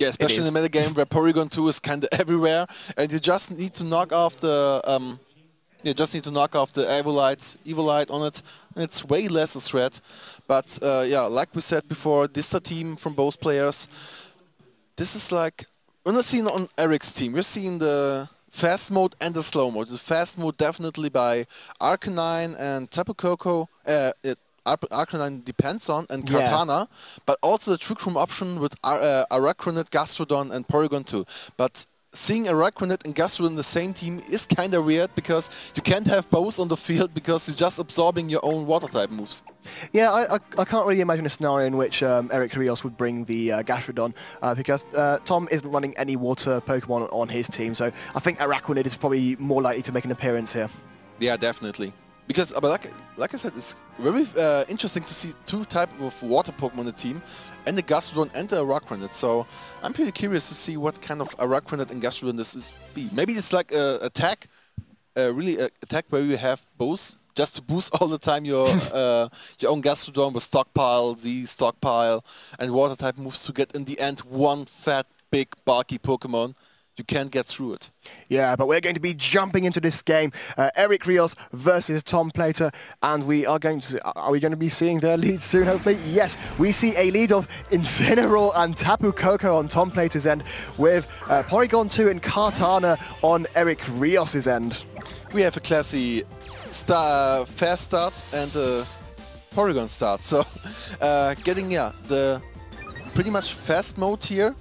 Yeah, especially in the meta game where Porygon 2 is kind of everywhere, and you just need to knock off the um, you just need to knock off the Eviolite, Eviolite on it, and it's way less a threat. But uh, yeah, like we said before, this is a team from both players. This is like we're not seeing on Eric's team. We're seeing the fast mode and the slow mode. The fast mode definitely by Arcanine and Tapu Koko. Uh, it, Arcanine depends on, and Kartana, yeah. but also the Trick Room option with Ar uh, Araquanid, Gastrodon, and Porygon 2. But seeing Araquanid and Gastrodon in the same team is kind of weird because you can't have both on the field because you're just absorbing your own water type moves. Yeah, I, I, I can't really imagine a scenario in which um, Eric Rios would bring the uh, Gastrodon uh, because uh, Tom isn't running any water Pokemon on his team, so I think Araquanid is probably more likely to make an appearance here. Yeah, definitely because but like like I said, it's very uh, interesting to see two type of water Pokemon in the team, and the Gastrodon and the Araquanid. So I'm pretty curious to see what kind of Araquanid and Gastrodon this is be. Maybe it's like a attack, uh, really a attack where you have both just to boost all the time your uh, your own Gastrodon with stockpile, Z stockpile, and water type moves to get in the end one fat, big, bulky Pokemon you can't get through it. Yeah, but we're going to be jumping into this game. Uh, Eric Rios versus Tom Plater, and we are going to, are we going to be seeing their lead soon, hopefully? Yes, we see a lead of Incineroar and Tapu Koko on Tom Plater's end, with uh, Porygon 2 and Kartana on Eric Rios's end. We have a classy star, fast start and a Porygon start. So, uh, getting, yeah, the pretty much fast mode here.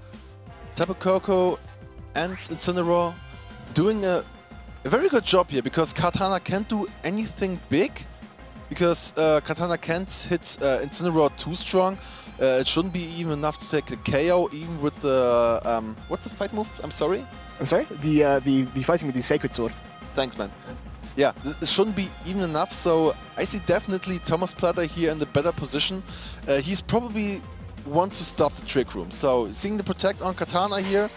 Tapu Koko and Incineroar doing a, a, very good job here because Kartana can't do anything big because uh, Kartana can't hit uh, Incineroar too strong. Uh, it shouldn't be even enough to take a KO even with the... Um, what's the fight move? I'm sorry? I'm sorry? The, uh, the, the fighting with the Sacred Sword. Thanks, man. Yeah, it shouldn't be even enough, so I see definitely Thomas Plater here in the better position. Uh, he's probably want to stop the Trick Room. So seeing the Protect on Kartana here,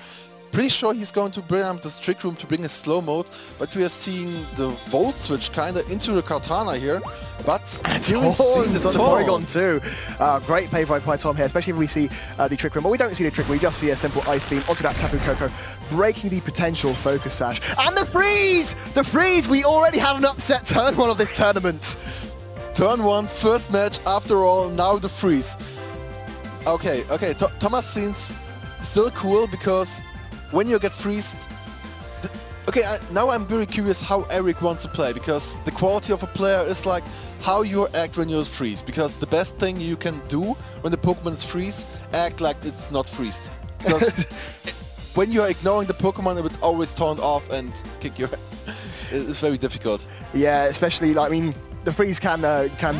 Pretty sure he's going to bring up this Trick Room to bring a slow mode, but we are seeing the Volt Switch kind of into the Kartana here. But do we see the Porygon too? Uh, great play by, by Tom here, especially if we see uh, the Trick Room. But we don't see the Trick Room, we just see a simple Ice Beam onto that Tapu Koko, breaking the potential Focus Sash. And the freeze! The freeze! We already have an upset turn one of this tournament. Turn one, first match after all, now the freeze. Okay, okay, Th Thomas seems still cool because when you get freezed... Okay, I, now I'm very curious how Eric wants to play, because the quality of a player is like how you act when you're freeze, because the best thing you can do when the Pokemon is freeze, act like it's not freezed. Because when you're ignoring the Pokemon, it would always turn off and kick your head. It's very difficult. Yeah, especially, like, I mean, the freeze can uh, can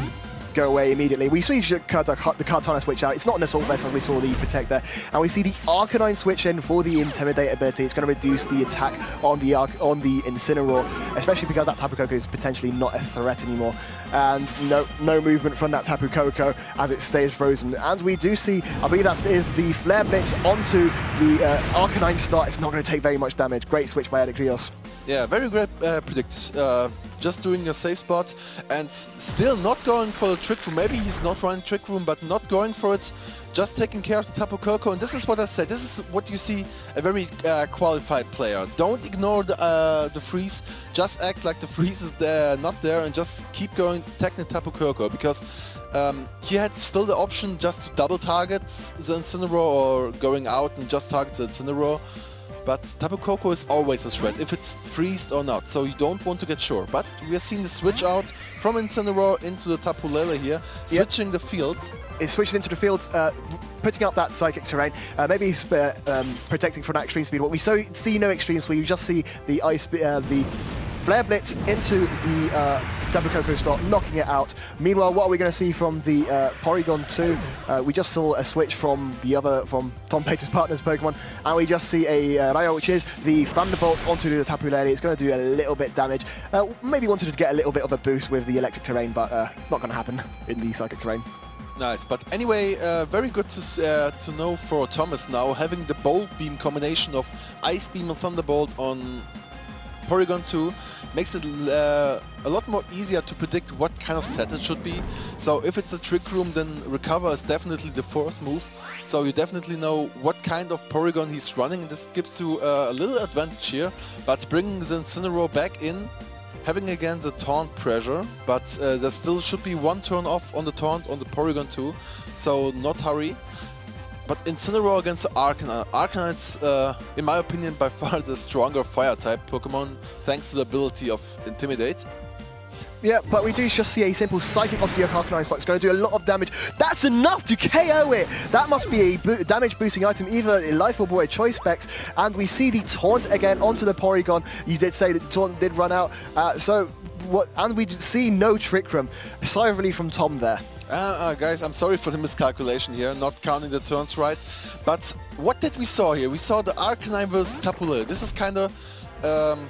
go away immediately. We see the Kartana switch out. It's not an Assault Vest as we saw the Protect there. And we see the Arcanine switch in for the Intimidate ability. It's going to reduce the attack on the Arc on the Incineroar, especially because that Tapu Koko is potentially not a threat anymore. And no no movement from that Tapu Koko as it stays frozen. And we do see, I believe that is the Flare Blitz onto the uh, Arcanine start. It's not going to take very much damage. Great switch by Eric Rios. Yeah, very great uh, predict. Uh, just doing a safe spot and still not going for the trick room. Maybe he's not running trick room, but not going for it. Just taking care of the Tapu Koko. And this is what I said. This is what you see a very uh, qualified player. Don't ignore the, uh, the freeze. Just act like the freeze is there, not there, and just keep going, attacking Tapu Koko. Because um, he had still the option just to double target the Incineroar or going out and just target the Incineroar. But Tapu Koko is always a threat, if it's freezed or not, so you don't want to get sure. But we are seeing the switch out from Incineroar into the Tapu Lele here, switching yep. the fields. It switches into the fields, uh, putting up that psychic terrain, uh, maybe uh, um, protecting from extreme speed. What we so see no extreme speed, you just see the ice, uh, the Flare Blitz into the uh, Tapu Koko slot, knocking it out. Meanwhile, what are we going to see from the uh, Porygon 2? Uh, we just saw a switch from the other, from Tom Plater's partner's Pokemon, and we just see a uh, which is the Thunderbolt onto the Tapu Lele. It's going to do a little bit damage. Uh, maybe wanted to get a little bit of a boost with the electric terrain, but uh, not going to happen in the psychic terrain. Nice, but anyway, uh, very good to uh, to know for Thomas now, having the Bolt Beam combination of Ice Beam and Thunderbolt on Porygon 2 makes it uh, a lot more easier to predict what kind of set it should be. So if it's a Trick Room, then Recover is definitely the fourth move. So you definitely know what kind of Porygon he's running. This gives you uh, a little advantage here, but bringing the Incineroar back in having again the taunt pressure, but uh, there still should be one turn off on the taunt on the Porygon 2, so not hurry. But Incineroar against Arcanine. Arcanine is, uh, in my opinion, by far the stronger Fire-type Pokemon, thanks to the ability of Intimidate. Yeah, but we do just see a simple Psychic onto your Arcanine slot. It's going to do a lot of damage. That's enough to KO it! That must be a bo damage boosting item, either a Life Orb or a Choice Specs. And we see the Taunt again onto the Porygon. You did say that the Taunt did run out. Uh, so, what? and we see no Trick Room. Sigh of relief from Tom there. Uh, uh, guys, I'm sorry for the miscalculation here, not counting the turns right. But what did we saw here? We saw the Arcanine versus Tapu Lele. This is kind of um,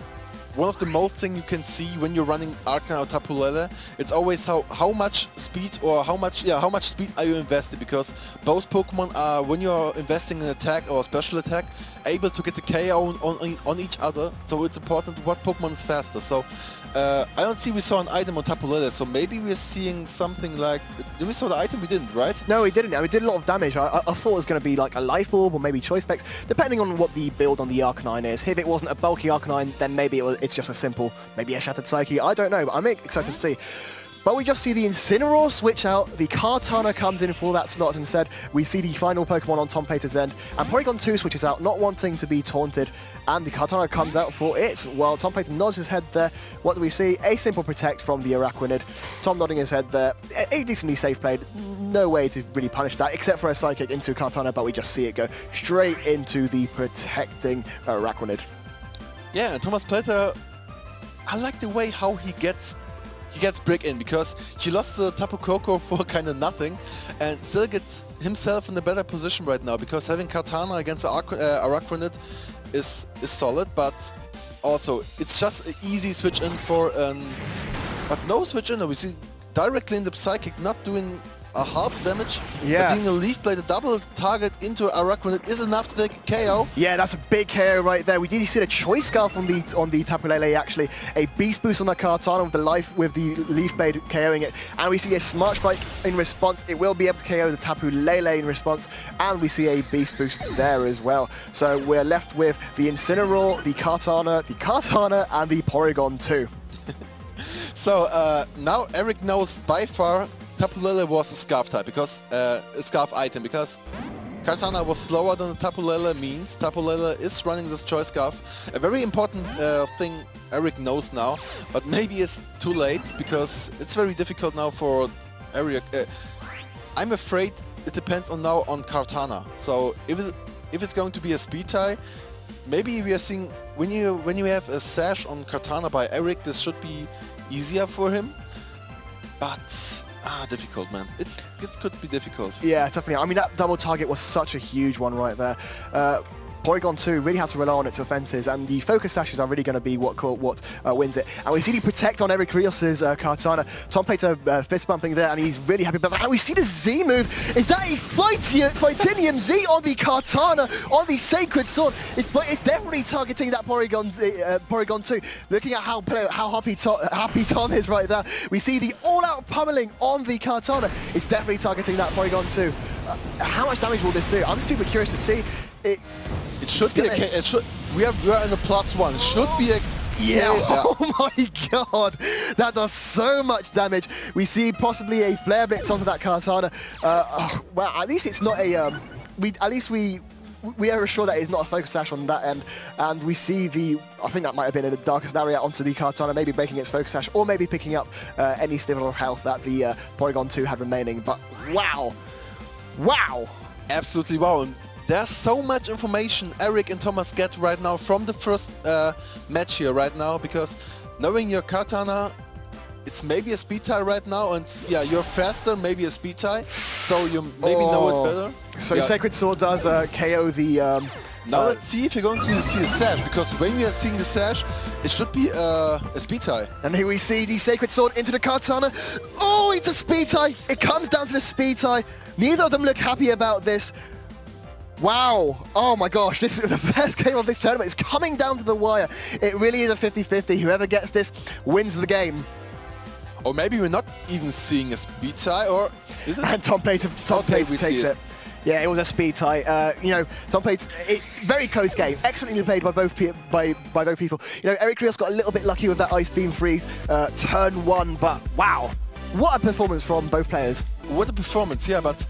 one of the most thing you can see when you're running Arcanine or Tapu Lele. It's always how how much speed or how much yeah how much speed are you invested because both Pokemon are when you're investing in attack or special attack able to get the KO on, on, on each other. So it's important what Pokemon is faster. So uh, I don't see we saw an item on Tapu Lele, so maybe we're seeing something like... Did we saw the item? We didn't, right? No, we didn't. I mean, did a lot of damage. I, I, thought it was going to be like a Life Orb or maybe Choice Specs, depending on what the build on the Arcanine is. If it wasn't a bulky Arcanine, then maybe it was, it's just a simple, maybe a Shattered Psyche. I don't know, but I'm excited to see. But we just see the Incineroar switch out, the Kartana comes in for that slot instead. We see the final Pokemon on Tom Plater's end, and Porygon 2 switches out, not wanting to be taunted, and the Kartana comes out for it, while Tom Plater nods his head there. What do we see? A simple Protect from the Araquanid. Tom nodding his head there. A decently safe played. No way to really punish that, except for a Psychic into Kartana, but we just see it go straight into the protecting Araquanid. Yeah, Thomas Plater, I like the way how he gets he gets Brick in because he lost the Tapu Koko for kind of nothing and still gets himself in a better position right now because having Kartana against uh, Araquanid is, is solid, but also it's just an easy switch in for an... But no switch in, we see directly in the Psychic not doing a half damage. Yeah. But a Leaf Blade, a double target into Araquanid is enough to take a KO. Yeah, that's a big KO right there. We did see a Choice Scarf on the on the Tapu Lele actually. A Beast Boost on the Kartana with the life with the Leaf Blade KOing it. And we see a Smart Strike in response. It will be able to KO the Tapu Lele in response. And we see a Beast Boost there as well. So we're left with the Incineroar, the Kartana, the Kartana, and the Porygon 2. so uh, now Eric knows by far Tapu Lele was a Scarf type, because uh, a Scarf item, because Kartana was slower than the Tapu Lele means Tapu Lele is running this Choice Scarf. A very important uh, thing Eric knows now, but maybe it's too late, because it's very difficult now for Eric. Uh, I'm afraid it depends on now on Kartana. So if it's, if it's going to be a speed tie, maybe we are seeing when you when you have a sash on Kartana by Eric, this should be easier for him. But Ah, difficult, man. It, it could be difficult. Yeah, definitely. I mean, that double target was such a huge one right there. Uh, Porygon 2 really has to rely on its offenses, and the focus sashes are really going to be what what uh, wins it. And we see the protect on Eric Rios' uh, Kartana. Tom Plater uh, fist bumping there, and he's really happy about that. And we see the Z move. Is that a Fightinium Z on the Kartana, on the Sacred Sword? It's, it's definitely targeting that Porygon, uh, Porygon 2. Looking at how how happy, Tom, happy Tom is right there. We see the all-out pummeling on the Kartana. It's definitely targeting that Porygon 2. Uh, how much damage will this do? I'm super curious to see. It, it should be a K. It should. We have. We are in a plus one. It should be a. Yeah. yeah. Oh my god, that does so much damage. We see possibly a flare blitz onto that Kartana. Uh, oh, well, at least it's not a. Um, we at least we we are assured that it's not a focus sash on that end, and we see the, I think that might have been in the Darkest Lariat onto the Kartana, maybe breaking its focus sash, or maybe picking up uh, any sliver of health that the uh, Porygon 2 had remaining, but wow, wow. Absolutely wow, and there's so much information Eric and Thomas get right now from the first uh, match here right now because knowing your Kartana, it's maybe a speed tie right now and yeah, you're faster, maybe a speed tie, so you maybe oh. know it oh. better. So yeah. Sacred Sword does uh, KO the... Um, now uh, let's see if you're going to see a sash, because when we are seeing the sash, it should be uh, a speed tie. And here we see the Sacred Sword into the Kartana. Oh, it's a speed tie! It comes down to the speed tie. Neither of them look happy about this. Wow. Oh my gosh, this is the best game of this tournament. It's coming down to the wire. It really is a 50-50. Whoever gets this wins the game. Or maybe we're not even seeing a speed tie, or is it? And Tom Plater, Tom Plater takes it. it. Yeah, it was a speed tie. Uh, you know, Tom Plater, it, very close game. Excellently played by both by by both people. You know, Eric Rios got a little bit lucky with that ice beam freeze, uh, turn one, but wow, what a performance from both players. What a performance, yeah, but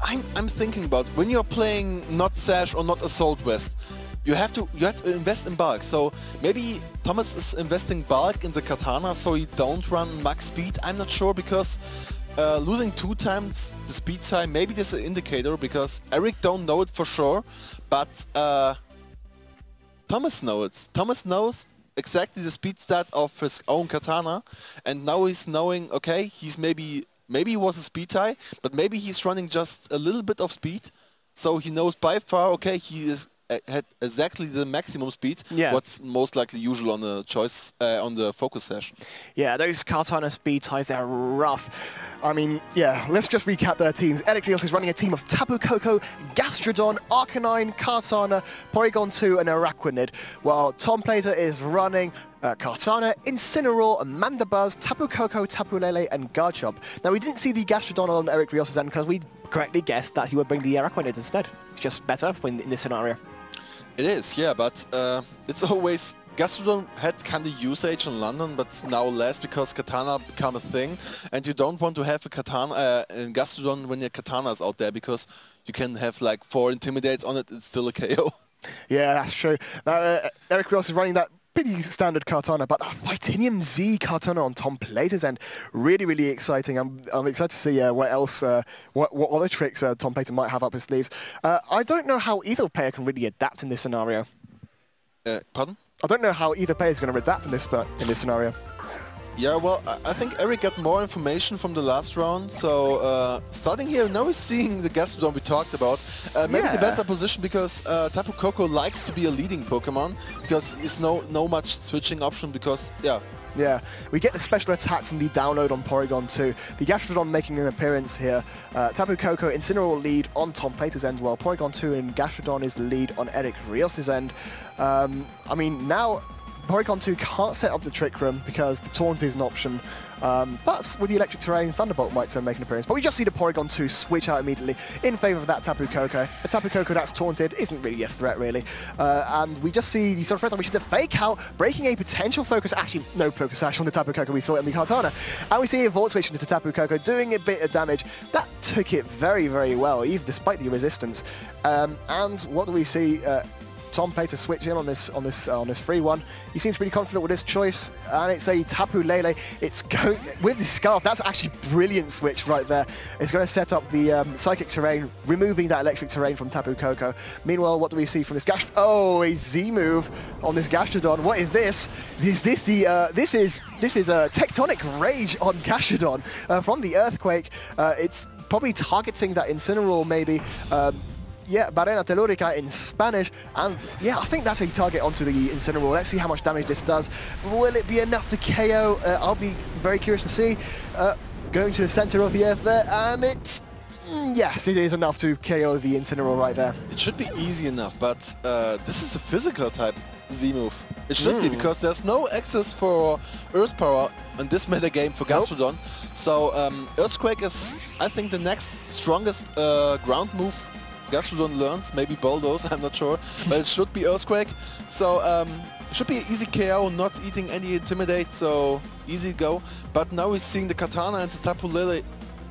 I'm, I'm thinking about when you're playing not Sash or not Assault West, you have to you have to invest in bulk. So maybe Thomas is investing bulk in the Kartana so he don't run max speed. I'm not sure because uh, losing two times the speed time, maybe this is an indicator because Eric don't know it for sure, but uh, Thomas knows it. Thomas knows exactly the speed stat of his own Kartana, and now he's knowing. Okay, he's maybe maybe he was a speed tie, but maybe he's running just a little bit of speed, so he knows by far. Okay, he is had exactly the maximum speed. Yeah. What's most likely usual on the choice uh, on the focus session. Yeah, those Kartana speed ties, they're rough. I mean, yeah, let's just recap their teams. Eric Rios is running a team of Tapu Koko, Gastrodon, Arcanine, Kartana, Porygon 2, and Araquanid, while Tom Plater is running uh, Kartana, Incineroar, Mandibuzz, Tapu Koko, Tapu Lele, and Garchomp. Now, we didn't see the Gastrodon on Eric Rios' end because we correctly guessed that he would bring the Araquanid instead. It's just better in, in this scenario. It is, yeah, but uh, it's always Gastrodon had kind of usage in London, but now less because Kartana become a thing, and you don't want to have a Kartana uh, in Gastrodon when your Kartana is out there because you can have like four Intimidates on it, it's still a KO. Yeah, that's true. Uh, Eric Rios is running that pretty standard Kartana, but that Fightinium Z Kartana on Tom Plater's end, really, really exciting. I'm, I'm excited to see uh, what else, uh, what, what other tricks uh, Tom Plater might have up his sleeves. Uh, I don't know how either player can really adapt in this scenario. Uh, pardon? I don't know how either player is going to adapt in this in this scenario. Yeah, well, I think Eric got more information from the last round. So uh, starting here, now we're seeing the Gastrodon we talked about. Uh, maybe the Yeah. better position because uh, Tapu Koko likes to be a leading Pokemon because it's no no much switching option because yeah. Yeah, we get the special attack from the download on Porygon 2. The Gastrodon making an appearance here. Uh, Tapu Koko, Incineroar lead on Tom Plater's end, while Porygon 2 and Gastrodon is the lead on Eric Rios' end. Um, I mean, now Porygon 2 can't set up the Trick Room because the Taunt is an option. Um, but with the Electric Terrain, Thunderbolt might uh, make an appearance. But we just see the Porygon 2 switch out immediately in favour of that Tapu Koko. A Tapu Koko that's taunted isn't really a threat, really. Uh, and we just see the sort of which is a fake out, breaking a potential focus. Actually, no focus sash on the Tapu Koko. We saw in the Kartana. And we see a Volt switch into Tapu Koko, doing a bit of damage. That took it very, very well, even despite the resistance. Um, and what do we see? Uh, Tom Plater switch in on this on this uh, on this free one. He seems pretty confident with his choice, and it's a Tapu Lele. It's going with the scarf. That's actually brilliant switch right there. It's going to set up the um, psychic terrain, removing that electric terrain from Tapu Koko. Meanwhile, what do we see from this Gash? Oh, a Z move on this Gastrodon. What is this? Is this the? Uh, this is this is a tectonic rage on Gastrodon uh, from the earthquake. Uh, it's probably targeting that Incineroar maybe. Um, yeah, Barrena Telúrica in Spanish. And yeah, I think that's a target onto the Incineroar. Let's see how much damage this does. Will it be enough to KO? Uh, I'll be very curious to see. Uh, going to the center of the earth there, and it's... mm, Yes, it is enough to KO the Incineroar right there. It should be easy enough, but uh, this is a physical type Z move. It should be because there's no access for Earth Power in this meta game for Nope. Gastrodon. So um, Earthquake is, I think, the next strongest uh, ground move Gastrodon learns. Maybe Bulldoze, I'm not sure, but it should be Earthquake. So um, should be easy KO, not eating any Intimidate, so easy go. But now we're seeing the Kartana and the Tapu Lele.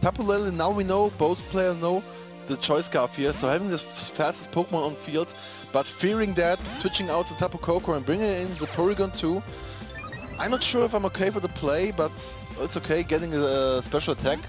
Tapu Lele, now we know, both players know the choice scarf here, so having the fastest Pokemon on field, but fearing that, switching out the Tapu Koko and bringing in the Porygon 2. I'm not sure if I'm okay for the play, but it's okay getting a special attack.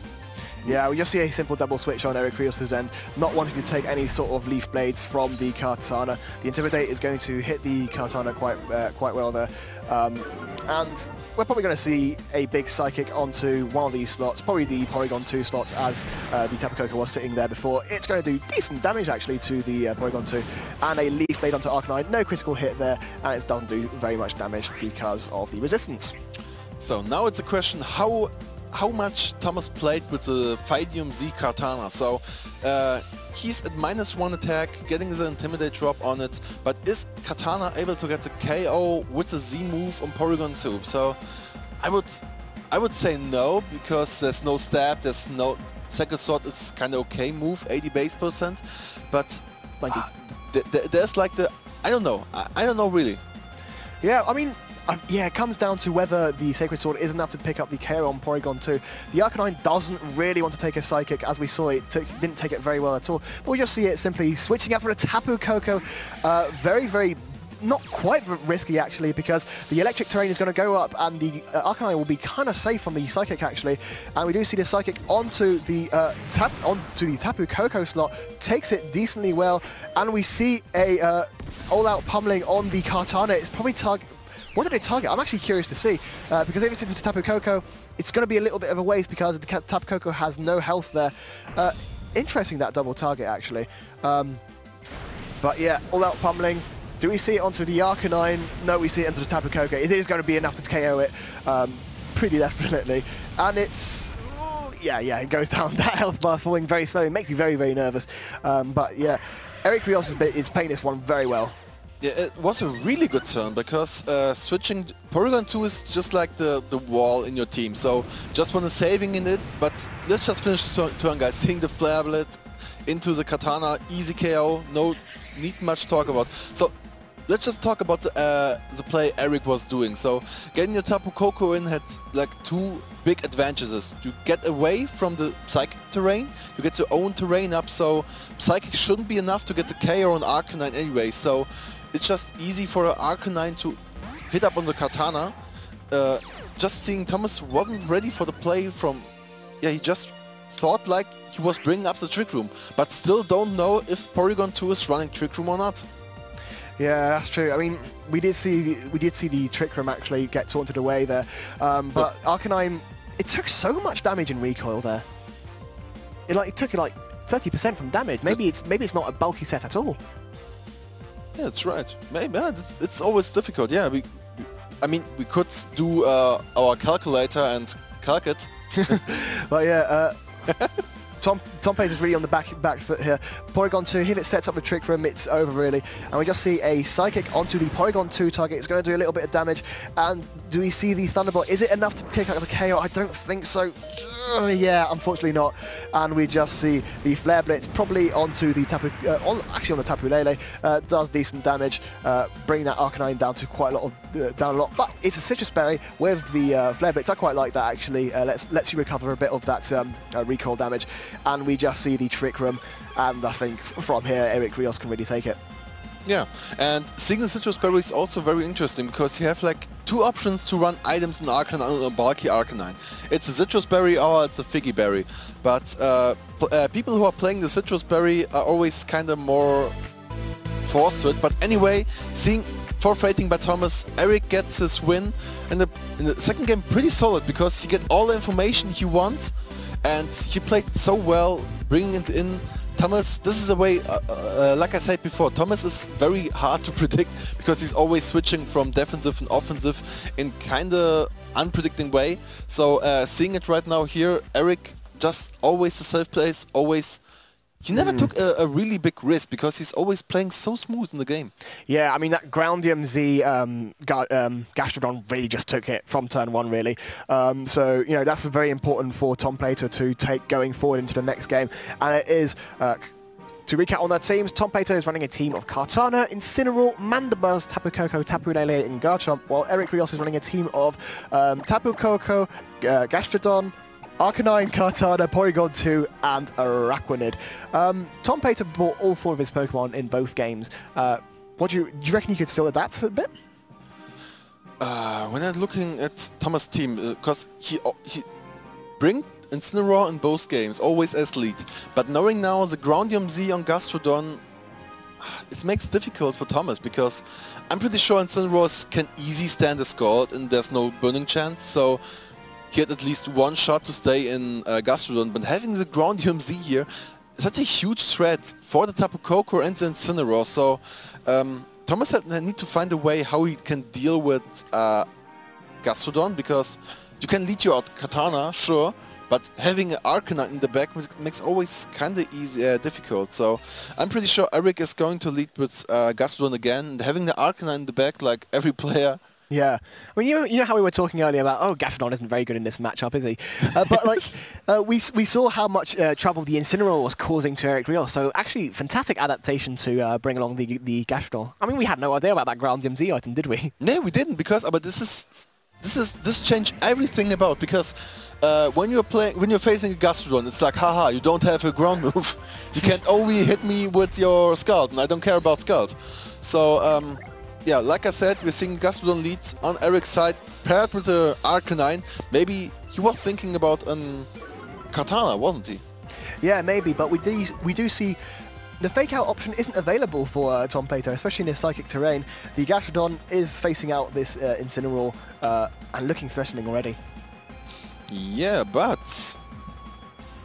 Yeah, we just see a simple double switch on Eric Rios' end, not wanting to take any sort of leaf blades from the Kartana. The Intimidate is going to hit the Kartana quite uh, quite well there. Um, and we're probably going to see a big Psychic onto one of these slots, probably the Porygon 2 slots as uh, the Tapu Koko was sitting there before. It's going to do decent damage actually to the uh, Porygon 2. And a Leaf Blade onto Arcanine, no critical hit there, and it doesn't do very much damage because of the resistance. So now it's a question how how much Thomas played with the Phydium Z Kartana. So uh, he's at minus one attack, getting the Intimidate drop on it, but is Kartana able to get the KO with the Z move on Porygon 2? So I would I would say no, because there's no stab, there's no... Sacred Sword is kind of okay move, 80 base percent, but uh, th th there's like the... I don't know, I, I don't know really. Yeah, I mean, uh, yeah, it comes down to whether the Sacred Sword is enough to pick up the KO on Porygon 2. The Arcanine doesn't really want to take a Psychic, as we saw it took, didn't take it very well at all. But we just see it simply switching out for a Tapu Koko. Uh, very, very not quite risky actually because the electric terrain is going to go up and the uh, Arcanine will be kind of safe from the Psychic actually and we do see the Psychic onto the uh, tap onto the Tapu Koko slot takes it decently well and we see a uh, all-out pummeling on the Kartana it's probably target what did it target? I'm actually curious to see, uh, because if it's into Tapu Koko, it's going to be a little bit of a waste because the Tapu Koko has no health there. Uh, interesting that double target, actually. Um, but yeah, all-out pummeling. Do we see it onto the Arcanine? No, we see it onto the Tapu Koko. It is going to be enough to KO it, um, pretty definitely. And it's... yeah, yeah, it goes down that health bar falling very slowly. It makes you very, very nervous. Um, but yeah, Eric Rios is, is playing this one very well. Yeah, it was a really good turn because uh, switching Porygon 2 is just like the, the wall in your team. So just want a saving in it, but let's just finish the turn, guys. Seeing the Flare Blitz into the Kartana, easy KO, no need much talk about. So let's just talk about the, uh, the play Eric was doing. So getting your Tapu Koko in had like two big advantages. You get away from the Psychic terrain, you get your own terrain up, so Psychic shouldn't be enough to get the KO on Arcanine anyway. So it's just easy for Arcanine to hit up on the Kartana. Uh, just seeing Thomas wasn't ready for the play from... Yeah, he just thought like he was bringing up the Trick Room, but still don't know if Porygon 2 is running Trick Room or not. Yeah, that's true. I mean, we did see we did see the Trick Room actually get taunted away there, um, but Arcanine, it took so much damage in recoil there. It like it took it like 30% from damage. Maybe it's maybe it's not a bulky set at all. Yeah, that's right. Maybe it's, it's, always difficult. Yeah, we. I mean, we could do uh, our calculator and calc it. but yeah, uh, Tom Tom Pace is really on the back back foot here. Porygon 2, if it sets up the trick room, it's over really. And we just see a Psychic onto the Porygon 2 target. It's going to do a little bit of damage. And do we see the Thunderbolt? Is it enough to pick up the KO? I don't think so. Uh, yeah, unfortunately not. And we just see the Flare Blitz probably onto the Tapu, uh, on, actually on the Tapu Lele, uh, does decent damage, uh, bringing that Arcanine down to quite a lot of, uh, down a lot. But it's a Sitrus Berry with the uh, Flare Blitz. I quite like that actually. lets lets you recover a bit of that um, recoil damage. And we just see the Trick Room, and I think from here Eric Rios can really take it. Yeah, and seeing the Sitrus Berry is also very interesting because you have like two options to run items in Arcanine or bulky Arcanine. It's a Sitrus Berry or it's a Figgy Berry. But uh, uh, people who are playing the Sitrus Berry are always kind of more forced to it. But anyway, seeing fourth rating by Thomas, Eric gets his win in the, in the second game pretty solid because he get all the information he wants and he played so well, bringing it in Thomas, this is a way, uh, uh, like I said before, Thomas is very hard to predict because he's always switching from defensive and offensive in kind of unpredicting way. So uh, seeing it right now here, Eric just always the safe place, always he never mm. took a, a, really big risk because he's always playing so smooth in the game. Yeah, I mean, that Groundium Z um, um, Gastrodon really just took it from turn one, really. Um, so, you know, that's very important for Tom Plater to take going forward into the next game. And it is... Uh, to recap on their teams, Tom Plater is running a team of Kartana, Incineroar, Mandibuzz, Tapu Koko, Tapu Lele, and Garchomp, while Eric Rios is running a team of um, Tapu Koko, uh, Gastrodon, Arcanine, Kartana, Porygon 2, and Araquanid. Um, Tom Plater bought all four of his Pokemon in both games. Uh, what do you, do you reckon he could still adapt a bit? Uh, when I'm looking at Thomas' team, because uh, he he bring Incineroar in both games, always as lead. But knowing now the Groundium Z on Gastrodon, it makes it difficult for Thomas because I'm pretty sure Incineroar can easy stand a score and there's no burning chance. So get at least one shot to stay in uh, Gastrodon, but having the Groundium Z here such a huge threat for the Tapu Koko and the Incineroar, so um, Thomas need to find a way how he can deal with uh, Gastrodon, because you can lead you out Kartana, sure, But having an in the back makes always kind of easy, uh, difficult. So I'm pretty sure Eric is going to lead with uh, Gastrodon again. And having the Arcanine in the back, like every player, yeah, I mean, you know, you know how we were talking earlier about, oh, Gastrodon isn't very good in this matchup, is he? Uh, but like, uh, we we saw how much uh, trouble the Incineroar was causing to Eric Rios. So actually, fantastic adaptation to uh, bring along the the Gastrodon. I mean, we had no idea about that Groundium Z item, did we? No, we didn't because, uh, but this is this is this changed everything about because. Uh, when you're playing, when you're facing a Gastrodon, it's like, haha, you don't have a ground move. you can only hit me with your Scald, and I don't care about Scald. So um, yeah, like I said, we're seeing Gastrodon lead on Eric's side, paired with the Arcanine. Maybe he was thinking about a Kartana, wasn't he? Yeah, maybe, but we do, we do see the fake out option isn't available for uh, Tom Plater, especially in this psychic terrain. The Gastrodon is facing out this uh, Incineroar uh, and looking threatening already. Yeah, but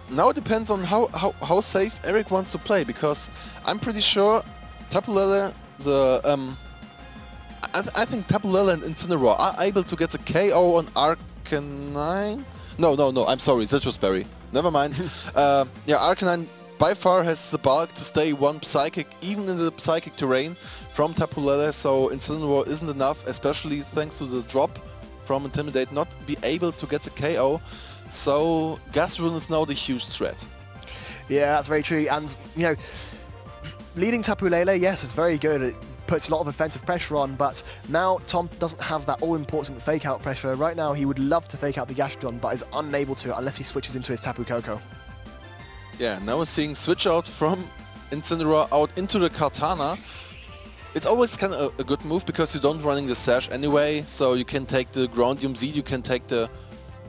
now it depends on how, how, how safe Eric wants to play, because I'm pretty sure Tapu Lele, the um, I, th I think Tapu Lele and Incineroar are able to get a KO on Arcanine. No, no, no, I'm sorry, Sitrus Berry. Never mind. uh, yeah, Arcanine by far has the bulk to stay one Psychic, even in the Psychic terrain, from Tapu Lele, so Incineroar isn't enough, especially thanks to the drop from Intimidate, not be able to get the KO. So Gastrodon is now the huge threat. Yeah, that's very true. And, you know, leading Tapu Lele, yes, it's very good puts a lot of offensive pressure on, but now Tom doesn't have that all-important fake-out pressure. Right now, he would love to fake out the Gastrodon, but is unable to unless he switches into his Tapu Koko. Yeah, now we're seeing switch out from Incineroar out into the Kartana. It's always kind of a, a, good move because you don't running the Sash anyway, so you can take the Groundium Z, you can take the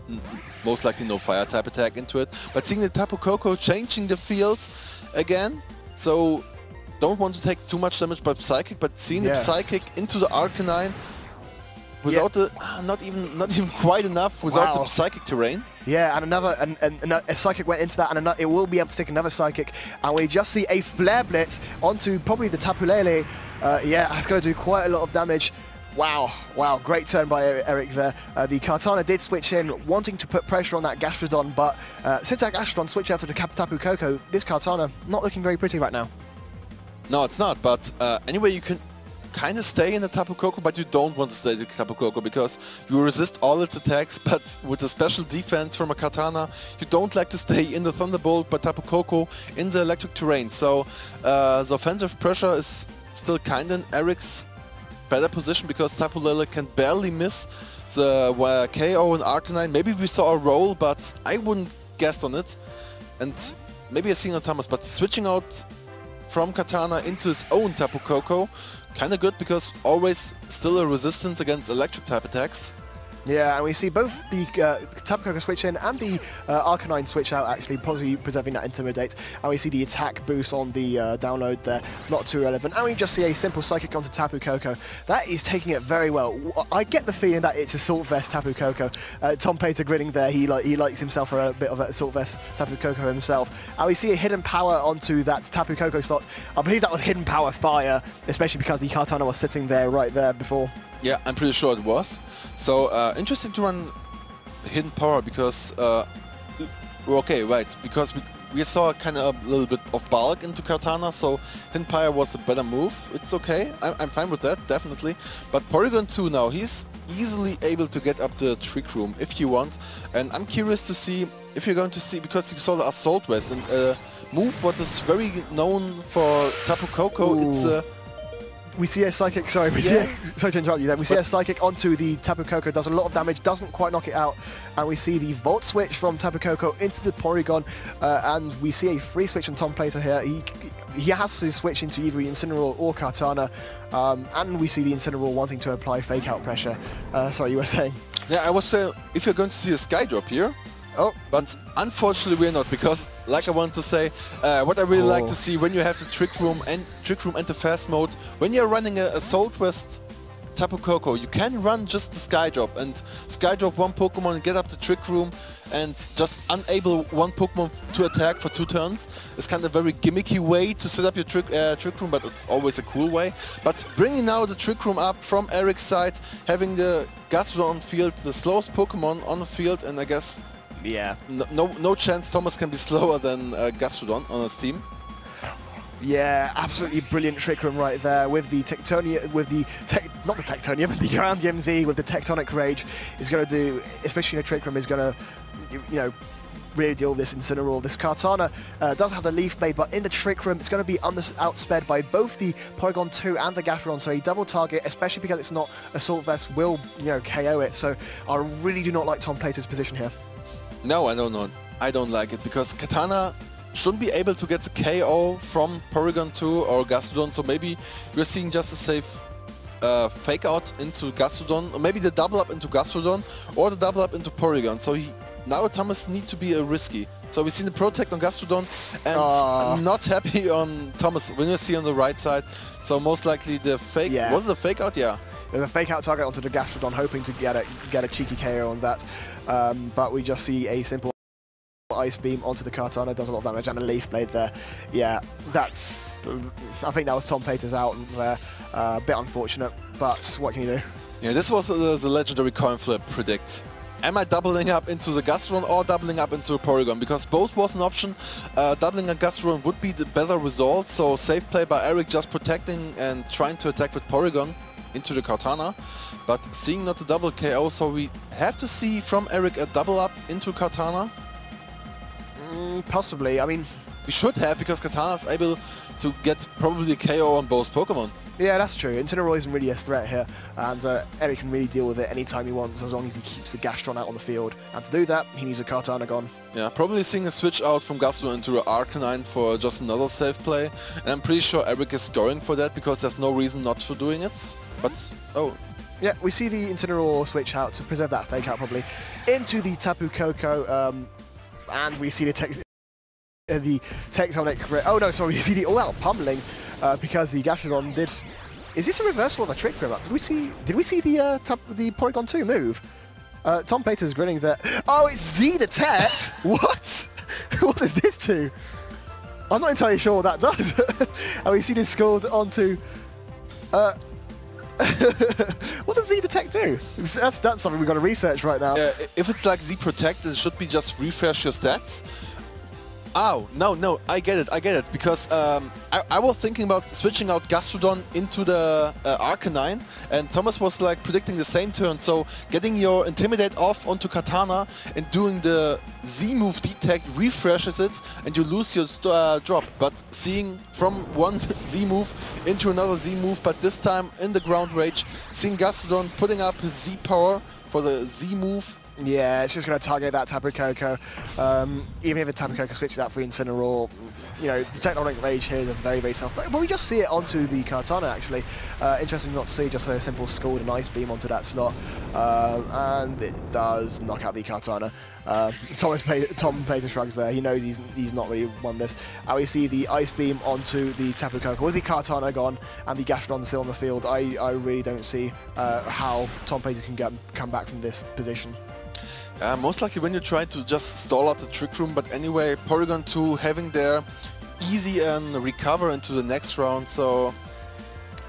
mm, mm, most likely no fire type attack into it. But seeing the Tapu Koko changing the field again, so don't want to take too much damage by Psychic, but seeing yeah. the Psychic into the Arcanine without yeah. the not even not even quite enough without wow. the Psychic terrain. Yeah, and another and, and, and, a Psychic went into that, and another, it will be able to take another Psychic, and we just see a Flare Blitz onto probably the Tapu Lele. Uh, yeah, it's going to do quite a lot of damage. Wow, wow, great turn by Eric there. Uh, the Kartana did switch in, wanting to put pressure on that Gastrodon, but uh, since that Gastrodon switched out to the Tapu Koko, this Kartana not looking very pretty right now. No, it's not. But uh, anyway, you can kind of stay in the Tapu Koko, but you don't want to stay in the Tapu Koko because you resist all its attacks, but with a special defense from a Kartana, you don't like to stay in the Thunderbolt, but Tapu Koko in the electric terrain. So uh, the offensive pressure is still kind of in Eric's better position because Tapu Lele can barely miss the uh, KO and Arcanine. Maybe we saw a roll, but I wouldn't guess on it. And maybe a single Thomas, but switching out from Kartana into his own Tapu Koko. Kind of good because always still a resistance against electric type attacks. Yeah, and we see both the uh, Tapu Koko switch in and the uh, Arcanine switch out actually positively preserving that Intimidate. And we see the attack boost on the uh, download there, not too relevant. And we just see a simple Psychic onto Tapu Koko. That is taking it very well. I get the feeling that it's Assault Vest Tapu Koko. Uh, Tom Plater grinning there, he, he likes himself for a bit of a Assault Vest Tapu Koko himself. And we see a Hidden Power onto that Tapu Koko slot. I believe that was Hidden Power Fire, especially because the Kartana was sitting there right there before. Yeah, I'm pretty sure it was. So uh, interesting to run hidden power because uh, okay, right? Because we we saw kind of a little bit of bulk into Kartana, so hidden power was a better move. It's okay. I'm, I'm fine with that, definitely. But Porygon 2 now, he's easily able to get up the Trick Room if you want. And I'm curious to see if you're going to see, because you saw the Assault Vest and uh, move what is very known for Tapu Koko, Ooh. it's a we see a psychic. Sorry, we yeah. see. A, sorry to interrupt you. There, we see a psychic onto the Tapu Koko. Does a lot of damage. Doesn't quite knock it out. And we see the Volt switch from Tapu Koko into the Porygon. Uh, and we see a free switch on Tom Plater here. He he has to switch into either Incineroar or Kartana. Um, and we see the Incineroar wanting to apply fake out pressure. Uh, sorry, you were saying. Yeah, I was saying if you're going to see a Sky Drop here, Oh, but unfortunately we're not because, like I want to say, uh, what I really oh. like to oh. see when you have the trick room and trick room and the fast mode, when you're running a Assault Vest Tapu Koko, you can run just the Sky Drop and Sky Drop one Pokemon and get up the trick room and just unable one Pokemon to attack for two turns It's kind of a very gimmicky way to set up your trick, uh, trick room, but it's always a cool way. But bringing now the trick room up from Eric's side, having the Gastrodon on field, the slowest Pokemon on the field, and I guess Yeah. No, no, no chance Thomas can be slower than uh, Gastrodon on his team. Yeah, absolutely brilliant trick room right there with the Tectonia, with the not the Tectonia, but the Groundium Z with the Tectonic Rage is going to do, especially in a trick room, is going to, you know, really deal with this Incineroar. This Kartana uh, does have the Leaf Blade, but in the Trick Room, it's going to be outsped by both the Porygon 2 and the Gastrodon, so a double target, especially because it's not Assault Vest, will, you know, KO it. So I really do not like Tom Plater's position here. No, I don't know. I don't like it, because Kartana shouldn't be able to get the KO from Porygon 2 or Gastrodon, so maybe we're seeing just a safe uh, fake out into Gastrodon, or maybe the double up into Gastrodon, or the double up into Porygon. So he now Thomas need to be a risky. So we've seen the protect on Gastrodon and uh. not happy on Thomas when you see on the right side. So most likely the fake, yeah. was it a fake out? Yeah. There's a fake out target onto the Gastrodon hoping to get a, get a cheeky KO on that. Um, but we just see a simple Ice Beam onto the Kartana, does a lot of damage, and a Leaf Blade there. Yeah, that's... I think that was Tom Plater's out there. Uh, a bit unfortunate, but what can you do? Yeah, this was uh, the legendary coin flip predict. Am I doubling up into the Gastrodon or doubling up into a Porygon? Because both was an option. Uh, doubling a Gastrodon would be the better result, so safe play by Eric just protecting and trying to attack with Porygon into the Kartana. But seeing not the double KO, so we have to see from Eric a double up into Kartana. Mm, possibly. I mean, we should have because Kartana is able to get probably a KO on both Pokemon. Yeah, that's true. Incineroar isn't really a threat here, and uh, Eric can really deal with it anytime he wants as long as he keeps the Gastron out on the field. And to do that, he needs a Kartanagon. Yeah, probably seeing a switch out from Gastron into an Arcanine for just another safe play. And I'm pretty sure Eric is going for that because there's no reason not for doing it. But, oh, yeah, we see the Incineroar switch out to preserve that fake out probably into the Tapu Koko. Um, and we see the tech, uh, the tectonic. Oh no, sorry, we see the all-out pummeling uh, because the Gastrodon did. Is this a reversal of a trick room? Did we see? Did we see the uh, the Porygon 2 move? Uh, Tom Platers grinning there. Oh, it's Z detect. what? what does this do? I'm not entirely sure what that does. and we see this scored onto. Uh, what does Z Detect do? That's, that's something we've got to research right now. Uh, if it's like Z Protect, it should be just refresh your stats. Oh, no, no, I get it, I get it. Because um, I, I, was thinking about switching out Gastrodon into the uh, Arcanine, and Thomas was like predicting the same turn. So getting your Intimidate off onto Kartana and doing the Z move detect refreshes it, and you lose your uh, drop. But seeing from one Z move into another Z move, but this time in the ground rage, seeing Gastrodon putting up his Z power for the Z move yeah, it's just going to target that Tapu Koko. Um, even if the Tapu Koko switches out for Incineroar, you know, the Tectonic Rage here is a very, very soft. But we just see it onto the Kartana, actually. Uh, interesting not to see just a simple Scald and Ice Beam onto that slot. Uh, and it does knock out the Kartana. Uh, Thomas play, Tom plays the shrugs there. He knows he's he's not really won this. And we see the Ice Beam onto the Tapu Koko with the Kartana gone and the Gastrodon still on the field. I, I really don't see uh, how Tom Plater can get, come back from this position. Uh, most likely when you try to just stall out the Trick Room, but anyway, Porygon 2 having their easy and recover into the next round, so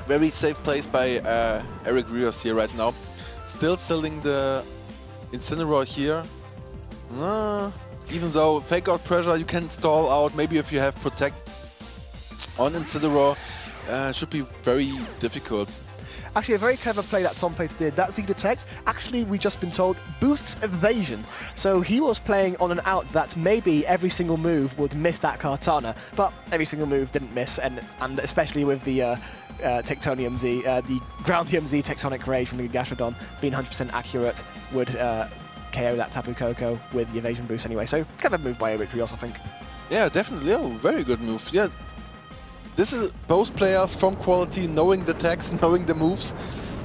very safe place by uh, Eric Rios here right now. Still selling the Incineroar here. Uh, even though fake out pressure you can stall out, maybe if you have Protect on Incineroar, uh, should be very difficult. Actually, a very clever play that Tom Plater did. That Z Detect, actually, we've just been told, boosts evasion. So he was playing on an out that maybe every single move would miss that Kartana, but every single move didn't miss, and, and especially with the uh, uh, Tectonium Z, uh, the Groundium Z Tectonic Rage from the Gastrodon being 100% accurate would uh, KO that Tapu Koko with the evasion boost anyway. So kind of move by Eric Rios, I think. Yeah, definitely. Oh, very good move. Yeah, this is both players from quality, knowing the tags, knowing the moves.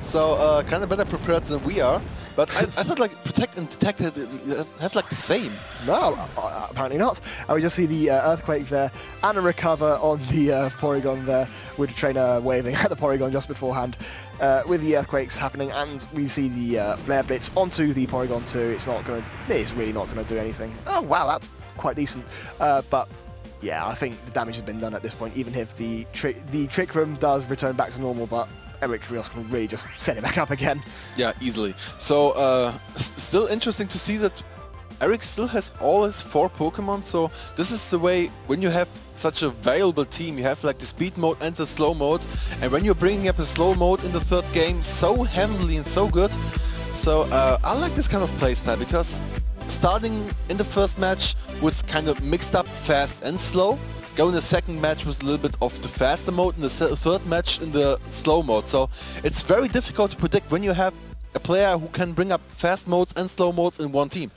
So uh, kind of better prepared than we are. But I, I thought like protect and detect have like the same. No, uh, apparently not. And we just see the uh, earthquake there and a recover on the uh, Porygon there with the trainer waving at the Porygon just beforehand. Uh, with the earthquakes happening, and we see the uh, flare blitz onto the Porygon 2. It's not going to. It's really not going to do anything. Oh wow, that's quite decent. Uh, but yeah, I think the damage has been done at this point, even if the, tri the Trick Room does return back to normal, but Eric Rios can really just set it back up again. Yeah, easily. So, uh, still interesting to see that Eric still has all his four Pokemon, so this is the way when you have such a valuable team, you have like the speed mode and the slow mode, and when you're bringing up a slow mode in the third game so heavily and so good, so uh, I like this kind of playstyle because starting in the first match was kind of mixed up fast and slow, go in the second match with a little bit of the faster mode, and the third match in the slow mode. So it's very difficult to predict when you have a player who can bring up fast modes and slow modes in one team.